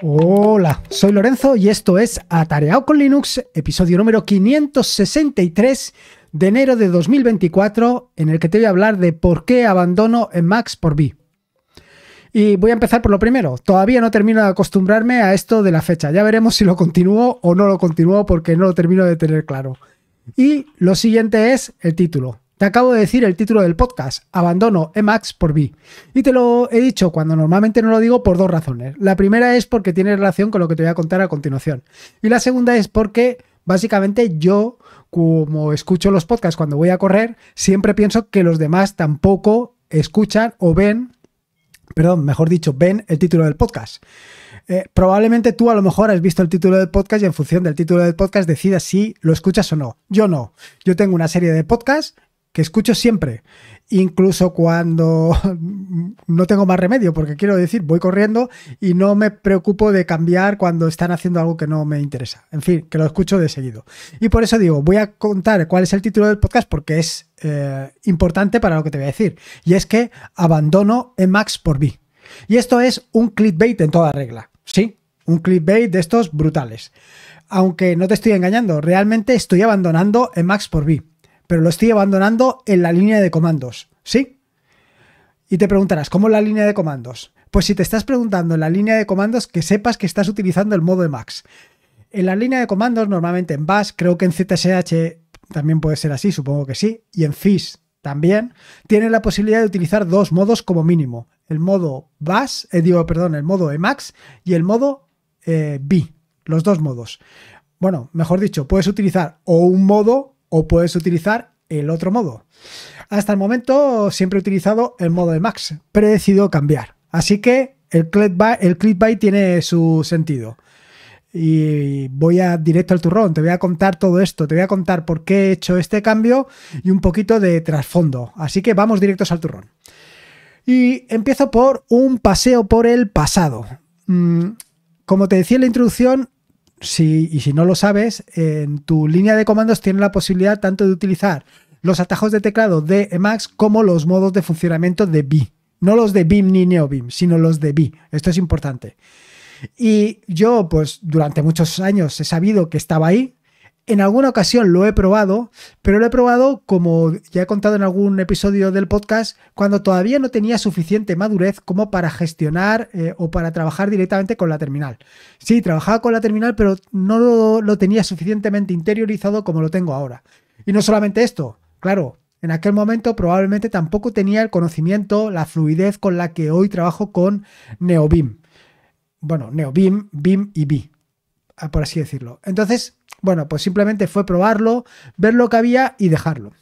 Hola, soy Lorenzo y esto es Atareado con Linux, episodio número 563 de enero de 2024, en el que te voy a hablar de por qué abandono en Max por B. Y voy a empezar por lo primero. Todavía no termino de acostumbrarme a esto de la fecha. Ya veremos si lo continúo o no lo continúo porque no lo termino de tener claro. Y lo siguiente es el título. Te acabo de decir el título del podcast, Abandono Emacs por B. Y te lo he dicho cuando normalmente no lo digo por dos razones. La primera es porque tiene relación con lo que te voy a contar a continuación. Y la segunda es porque básicamente yo, como escucho los podcasts cuando voy a correr, siempre pienso que los demás tampoco escuchan o ven, perdón, mejor dicho, ven el título del podcast. Eh, probablemente tú a lo mejor has visto el título del podcast y en función del título del podcast decidas si lo escuchas o no. Yo no. Yo tengo una serie de podcasts que escucho siempre, incluso cuando no tengo más remedio, porque quiero decir, voy corriendo y no me preocupo de cambiar cuando están haciendo algo que no me interesa. En fin, que lo escucho de seguido. Y por eso digo, voy a contar cuál es el título del podcast porque es eh, importante para lo que te voy a decir. Y es que abandono Emacs por B. Y esto es un clickbait en toda regla. Sí, un clickbait de estos brutales. Aunque no te estoy engañando, realmente estoy abandonando Emacs por B pero lo estoy abandonando en la línea de comandos, ¿sí? Y te preguntarás, ¿cómo la línea de comandos? Pues si te estás preguntando en la línea de comandos, que sepas que estás utilizando el modo Emacs. En la línea de comandos, normalmente en Bash, creo que en ZSH también puede ser así, supongo que sí, y en Fish también, tiene la posibilidad de utilizar dos modos como mínimo. El modo Bash, eh, digo, perdón, el modo Emacs y el modo eh, B, los dos modos. Bueno, mejor dicho, puedes utilizar o un modo o puedes utilizar el otro modo. Hasta el momento siempre he utilizado el modo de Max, pero he decidido cambiar. Así que el clickbait, el tiene su sentido. Y voy a directo al turrón, te voy a contar todo esto, te voy a contar por qué he hecho este cambio y un poquito de trasfondo. Así que vamos directos al turrón. Y empiezo por un paseo por el pasado. Mm, como te decía en la introducción, si, y si no lo sabes, en tu línea de comandos tienes la posibilidad tanto de utilizar los atajos de teclado de Emacs como los modos de funcionamiento de B. No los de BIM ni NeoBIM, sino los de B. Esto es importante. Y yo, pues durante muchos años he sabido que estaba ahí, en alguna ocasión lo he probado, pero lo he probado, como ya he contado en algún episodio del podcast, cuando todavía no tenía suficiente madurez como para gestionar eh, o para trabajar directamente con la terminal. Sí, trabajaba con la terminal, pero no lo, tenía suficientemente interiorizado como lo tengo ahora. Y no solamente esto, claro, en aquel momento probablemente tampoco tenía el conocimiento, la fluidez con la que hoy trabajo con NeoBIM. Bueno, NeoBIM, BIM y B, por así decirlo. Entonces, bueno, pues simplemente fue probarlo, ver lo que había y dejarlo.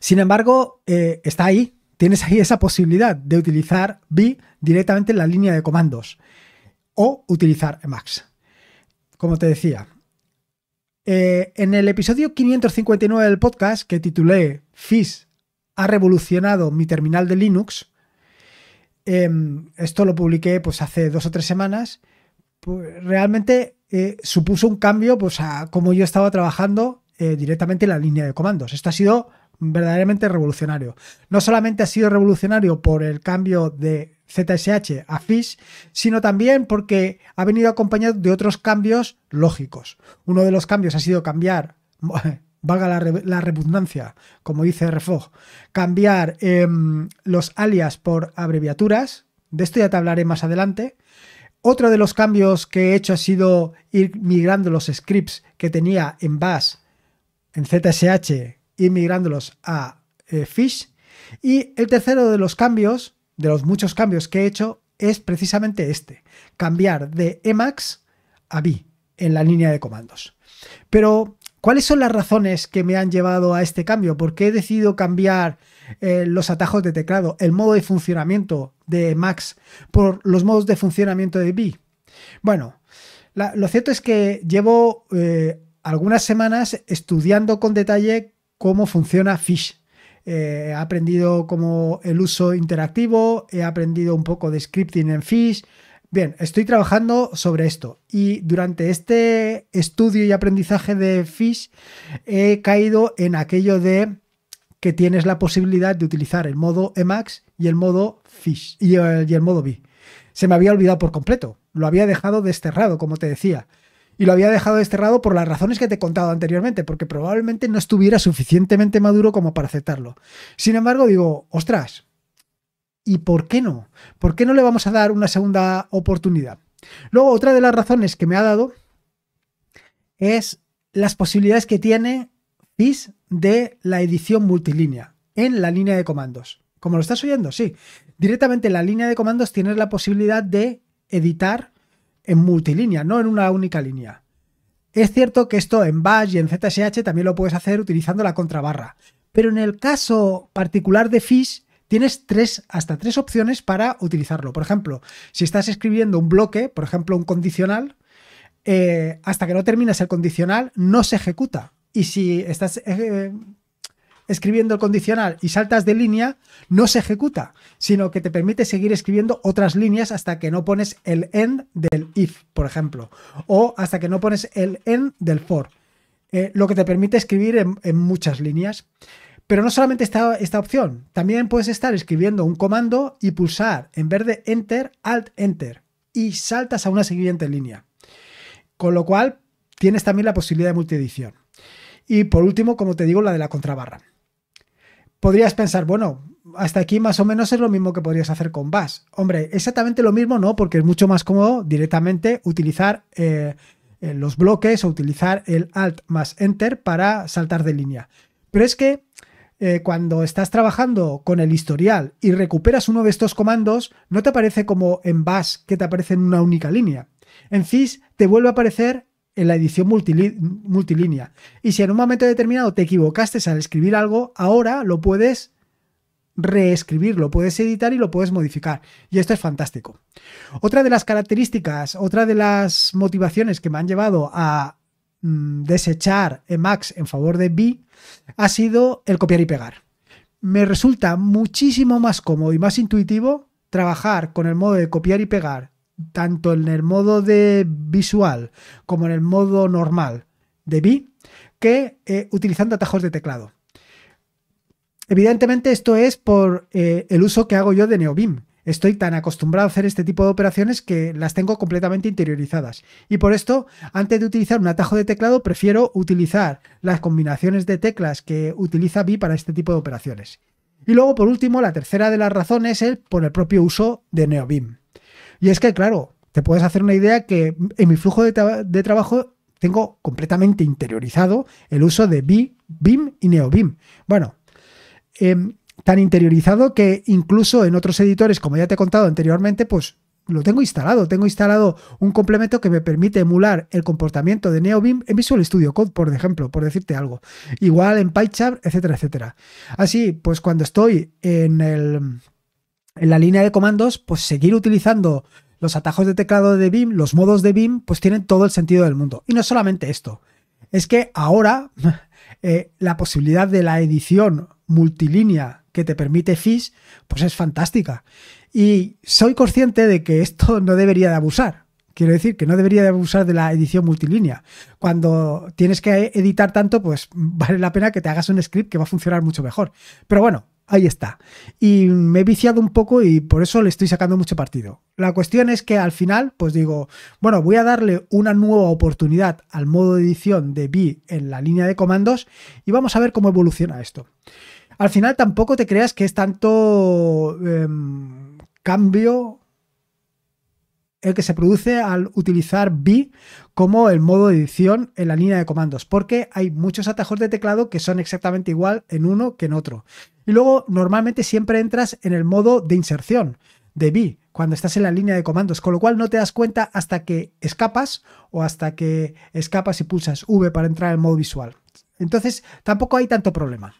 Sin embargo, eh, está ahí, tienes ahí esa posibilidad de utilizar B directamente en la línea de comandos o utilizar Emacs. Como te decía, eh, en el episodio 559 del podcast que titulé Fish ha revolucionado mi terminal de Linux, em, esto lo publiqué pues hace dos o tres semanas, pues, realmente eh, supuso un cambio pues, a cómo yo estaba trabajando eh, directamente en la línea de comandos. Esto ha sido verdaderamente revolucionario. No solamente ha sido revolucionario por el cambio de ZSH a Fish, sino también porque ha venido acompañado de otros cambios lógicos. Uno de los cambios ha sido cambiar, valga la, redundancia, como dice Refog, cambiar em, los alias por abreviaturas. De esto ya te hablaré más adelante. Otro de los cambios que he hecho ha sido ir migrando los scripts que tenía en Bash, en ZSH, ir migrándolos a eh, Fish. Y el tercero de los cambios, de los muchos cambios que he hecho, es precisamente este, cambiar de Emacs a B en la línea de comandos. Pero, ¿cuáles son las razones que me han llevado a este cambio? ¿Por qué he decidido cambiar eh, los atajos de teclado, el modo de funcionamiento de Max por los modos de funcionamiento de B. Bueno, lo cierto es que llevo eh, algunas semanas estudiando con detalle cómo funciona Fish. Eh, he aprendido como el uso interactivo, he aprendido un poco de scripting en Fish. Bien, estoy trabajando sobre esto y durante este estudio y aprendizaje de Fish he caído en aquello de que tienes la posibilidad de utilizar el modo Emacs y el modo Fish y el, modo B. Se me había olvidado por completo. lo había dejado desterrado, como te decía. Y lo había dejado desterrado por las razones que te he contado anteriormente, porque probablemente no estuviera suficientemente maduro como para aceptarlo. Sin embargo, digo, ostras, ¿y por qué no? ¿Por qué no le vamos a dar una segunda oportunidad? Luego, otra de las razones que me ha dado es las posibilidades que tiene FIS de la edición multilínea en la línea de comandos. Como lo estás oyendo, sí. Directamente en la línea de comandos tienes la posibilidad de editar en multilínea, no en una única línea. Es cierto que esto en Bash y en ZSH también lo puedes hacer utilizando la contrabarra, pero en el caso particular de Fish tienes tres, hasta tres opciones para utilizarlo. Por ejemplo, si estás escribiendo un bloque, por ejemplo un condicional, eh, hasta que no terminas el condicional no se ejecuta. Y si estás eh, escribiendo el condicional y saltas de línea, no se ejecuta, sino que te permite seguir escribiendo otras líneas hasta que no pones el end del if, por ejemplo, o hasta que no pones el end del for, eh, lo que te permite escribir en, muchas líneas. Pero no solamente está esta opción, también puedes estar escribiendo un comando y pulsar en vez de enter, alt enter, y saltas a una siguiente línea. Con lo cual, tienes también la posibilidad de multiedición. Y por último, como te digo, la de la contrabarra podrías pensar, bueno, hasta aquí más o menos es lo mismo que podrías hacer con Bash. Hombre, exactamente lo mismo no, porque es mucho más cómodo directamente utilizar eh, eh, los bloques o utilizar el Alt más Enter para saltar de línea. Pero es que eh, cuando estás trabajando con el historial y recuperas uno de estos comandos, no te aparece como en Bash que te aparece en una única línea. En FIS te vuelve a aparecer en la edición multilínea. Y si en un momento determinado te equivocaste al escribir algo, ahora lo puedes reescribir, lo puedes editar y lo puedes modificar. Y esto es fantástico. Otra de las características, otra de las motivaciones que me han llevado a mm, desechar Emacs en favor de B ha sido el copiar y pegar. Me resulta muchísimo más cómodo y más intuitivo trabajar con el modo de copiar y pegar tanto en el modo de visual como en el modo normal de B que eh, utilizando atajos de teclado. Evidentemente esto es por eh, el uso que hago yo de NeoBeam. Estoy tan acostumbrado a hacer este tipo de operaciones que las tengo completamente interiorizadas. Y por esto, antes de utilizar un atajo de teclado, prefiero utilizar las combinaciones de teclas que utiliza B para este tipo de operaciones. Y luego, por último, la tercera de las razones es por el propio uso de NeoBeam. Y es que, claro, te puedes hacer una idea que en mi flujo de, trabajo tengo completamente interiorizado el uso de BIM y NeoBIM. Bueno, em, tan interiorizado que incluso en otros editores, como ya te he contado anteriormente, pues lo tengo instalado. Tengo instalado un complemento que me permite emular el comportamiento de NeoBeam en Visual Studio Code, por ejemplo, por decirte algo. Igual en PyCharm, etcétera, etcétera. Así, pues cuando estoy en el en la línea de comandos, pues seguir utilizando los atajos de teclado de BIM, los modos de BIM, pues tienen todo el sentido del mundo. Y no solamente esto, es que ahora eh, la posibilidad de la edición multilínea que te permite Fish, pues es fantástica. Y soy consciente de que esto no debería de abusar. Quiero decir que no debería de abusar de la edición multilínea. Cuando tienes que editar tanto, pues vale la pena que te hagas un script que va a funcionar mucho mejor. Pero bueno, ahí está. Y me he viciado un poco y por eso le estoy sacando mucho partido. La cuestión es que al final, pues digo, bueno, voy a darle una nueva oportunidad al modo de edición de B en la línea de comandos y vamos a ver cómo evoluciona esto. Al final tampoco te creas que es tanto em, cambio el que se produce al utilizar B como el modo de edición en la línea de comandos, porque hay muchos atajos de teclado que son exactamente igual en uno que en otro. Y luego normalmente siempre entras en el modo de inserción de B cuando estás en la línea de comandos, con lo cual no te das cuenta hasta que escapas o hasta que escapas y pulsas V para entrar en modo visual. Entonces tampoco hay tanto problema.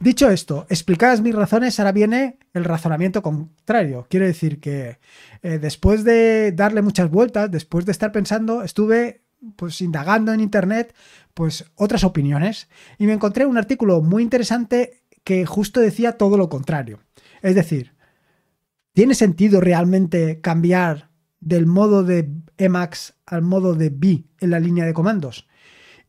Dicho esto, explicadas mis razones, ahora viene el razonamiento contrario. Quiero decir que eh, después de darle muchas vueltas, después de estar pensando, estuve pues indagando en internet pues otras opiniones y me encontré un artículo muy interesante que justo decía todo lo contrario. Es decir, ¿tiene sentido realmente cambiar del modo de Emacs al modo de B en la línea de comandos?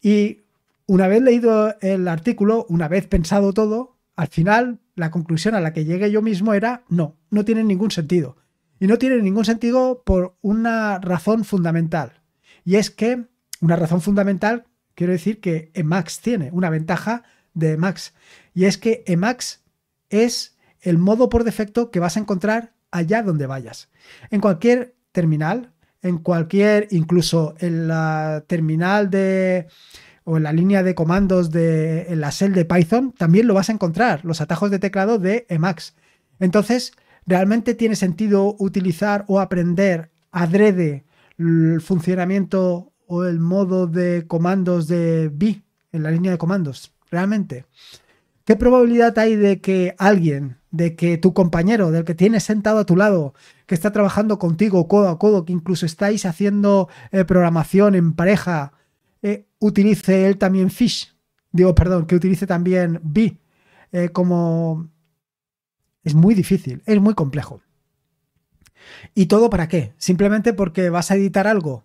Y una vez leído el artículo, una vez pensado todo, al final la conclusión a la que llegué yo mismo era no, no tiene ningún sentido. Y no tiene ningún sentido por una razón fundamental. Y es que, una razón fundamental, quiero decir que Emacs tiene una ventaja de Emacs. Y es que Emacs es el modo por defecto que vas a encontrar allá donde vayas. En cualquier terminal, en cualquier, incluso en la terminal de o en la línea de comandos de la shell de Python, también lo vas a encontrar, los atajos de teclado de Emacs. Entonces, ¿realmente tiene sentido utilizar o aprender adrede el funcionamiento o el modo de comandos de B en la línea de comandos? ¿Realmente? ¿Qué probabilidad hay de que alguien, de que tu compañero, del que tienes sentado a tu lado, que está trabajando contigo codo a codo, que incluso estáis haciendo eh, programación en pareja, eh, utilice él también Fish? Digo, perdón, que utilice también B eh, como... Es muy difícil, es muy complejo. ¿Y todo para qué? Simplemente porque vas a editar algo.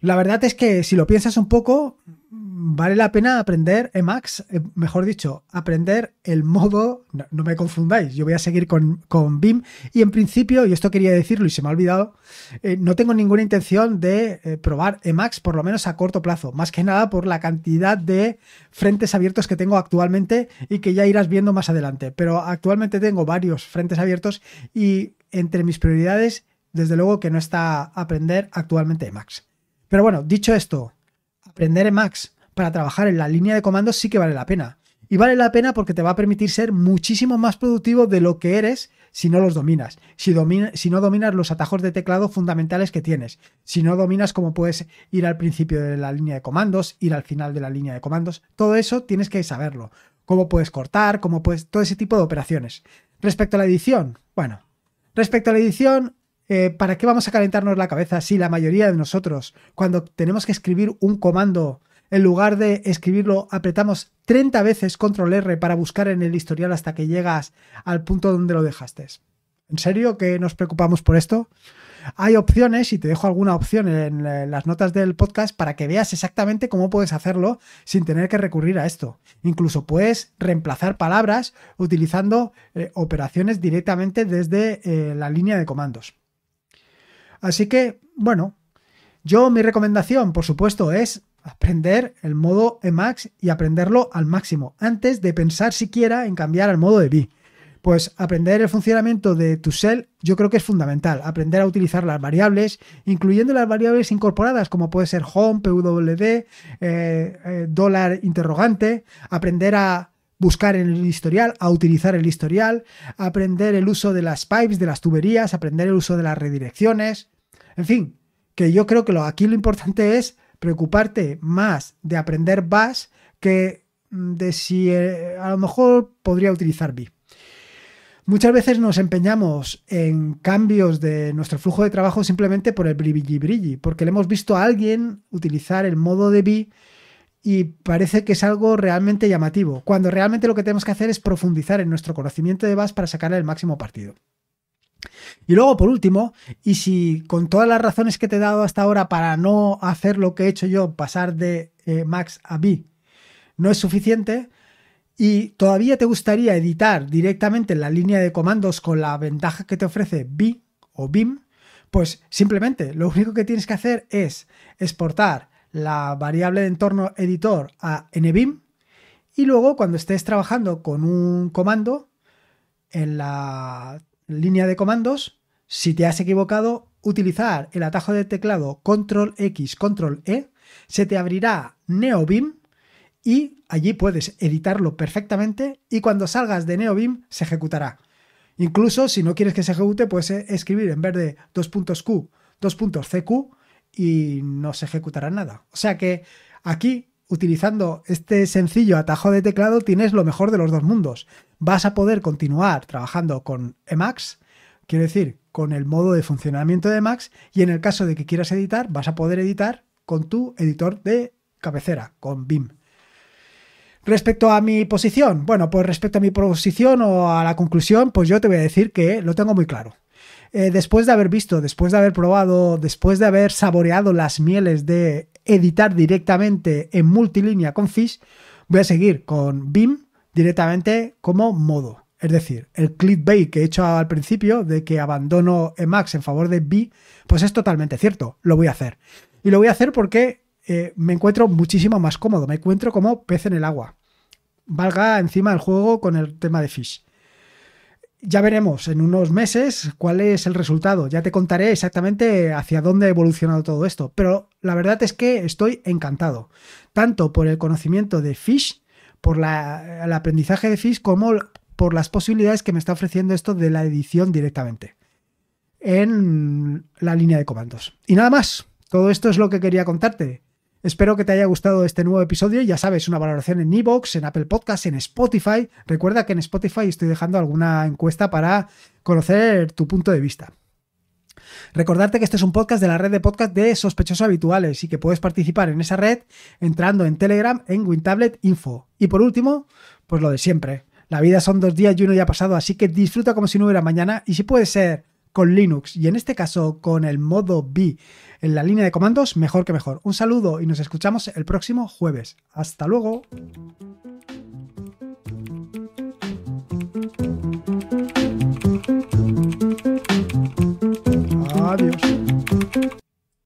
La verdad es que si lo piensas un poco, vale la pena aprender Emacs, eh, mejor dicho, aprender el modo, no, me confundáis, yo voy a seguir con, con, BIM y en principio, y esto quería decirlo y se me ha olvidado, eh, no tengo ninguna intención de eh, probar Emacs por lo menos a corto plazo, más que nada por la cantidad de frentes abiertos que tengo actualmente y que ya irás viendo más adelante, pero actualmente tengo varios frentes abiertos y entre mis prioridades, desde luego que no está aprender actualmente Emacs. Pero bueno, dicho esto, aprender Emacs para trabajar en la línea de comandos sí que vale la pena. Y vale la pena porque te va a permitir ser muchísimo más productivo de lo que eres si no los dominas. Si, no dominas los atajos de teclado fundamentales que tienes. Si no dominas cómo puedes ir al principio de la línea de comandos, ir al final de la línea de comandos. Todo eso tienes que saberlo. Cómo puedes cortar, cómo puedes. todo ese tipo de operaciones. Respecto a la edición, bueno. Respecto a la edición, eh, ¿para qué vamos a calentarnos la cabeza si la mayoría de nosotros, cuando tenemos que escribir un comando en lugar de escribirlo, apretamos 30 veces control R para buscar en el historial hasta que llegas al punto donde lo dejaste. ¿En serio que nos preocupamos por esto? Hay opciones y te dejo alguna opción en las notas del podcast para que veas exactamente cómo puedes hacerlo sin tener que recurrir a esto. Incluso puedes reemplazar palabras utilizando eh, operaciones directamente desde eh, la línea de comandos. Así que, bueno, yo mi recomendación, por supuesto, es aprender el modo Emacs y aprenderlo al máximo, antes de pensar siquiera en cambiar al modo de B. Pues aprender el funcionamiento de tu shell yo creo que es fundamental. Aprender a utilizar las variables, incluyendo las variables incorporadas como puede ser home, pwd, eh, eh, dólar interrogante. Aprender a buscar en el historial, a utilizar el historial. Aprender el uso de las pipes, de las tuberías. Aprender el uso de las redirecciones. En fin, que yo creo que aquí lo importante es preocuparte más de aprender Bash que de si eh, a lo mejor podría utilizar B. Muchas veces nos empeñamos en cambios de nuestro flujo de trabajo simplemente por el brilli brilli, porque le hemos visto a alguien utilizar el modo de B y parece que es algo realmente llamativo, cuando realmente lo que tenemos que hacer es profundizar en nuestro conocimiento de Bash para sacarle el máximo partido. Y luego, por último, y si con todas las razones que te he dado hasta ahora para no hacer lo que he hecho yo, pasar de eh, Max a B, no es suficiente, y todavía te gustaría editar directamente en la línea de comandos con la ventaja que te ofrece B o BIM, pues simplemente lo único que tienes que hacer es exportar la variable de entorno editor a NBIM y luego cuando estés trabajando con un comando en la línea de comandos, si te has equivocado, utilizar el atajo de teclado control X, control E, se te abrirá NeoBeam y allí puedes editarlo perfectamente y cuando salgas de NeoBeam se ejecutará. Incluso si no quieres que se ejecute, puedes escribir en vez de 2.q, 2.cq y no se ejecutará nada. O sea que aquí, utilizando este sencillo atajo de teclado, tienes lo mejor de los dos mundos vas a poder continuar trabajando con Emacs, quiero decir, con el modo de funcionamiento de Emacs, y en el caso de que quieras editar, vas a poder editar con tu editor de cabecera, con BIM. Respecto a mi posición, bueno, pues respecto a mi posición o a la conclusión, pues yo te voy a decir que lo tengo muy claro. Eh, después de haber visto, después de haber probado, después de haber saboreado las mieles de editar directamente en multilínea con Fish, voy a seguir con BIM directamente como modo. Es decir, el clickbait que he hecho al principio de que abandono Emacs en favor de B, pues es totalmente cierto, lo voy a hacer. Y lo voy a hacer porque eh, me encuentro muchísimo más cómodo, me encuentro como pez en el agua. Valga encima el juego con el tema de Fish. Ya veremos en unos meses cuál es el resultado. Ya te contaré exactamente hacia dónde ha evolucionado todo esto. Pero la verdad es que estoy encantado. Tanto por el conocimiento de Fish, por el aprendizaje de Fish, como por las posibilidades que me está ofreciendo esto de la edición directamente en la línea de comandos. Y nada más. Todo esto es lo que quería contarte. Espero que te haya gustado este nuevo episodio. Ya sabes, una valoración en Evox, en Apple Podcasts, en Spotify. Recuerda que en Spotify estoy dejando alguna encuesta para conocer tu punto de vista. Recordarte que este es un podcast de la red de podcast de sospechosos habituales y que puedes participar en esa red entrando en Telegram en WinTablet Info. Y por último, pues lo de siempre. La vida son dos días y uno ya ha pasado, así que disfruta como si no hubiera mañana y si puede ser con Linux y en este caso con el modo B en la línea de comandos, mejor que mejor. Un saludo y nos escuchamos el próximo jueves. Hasta luego. Adiós.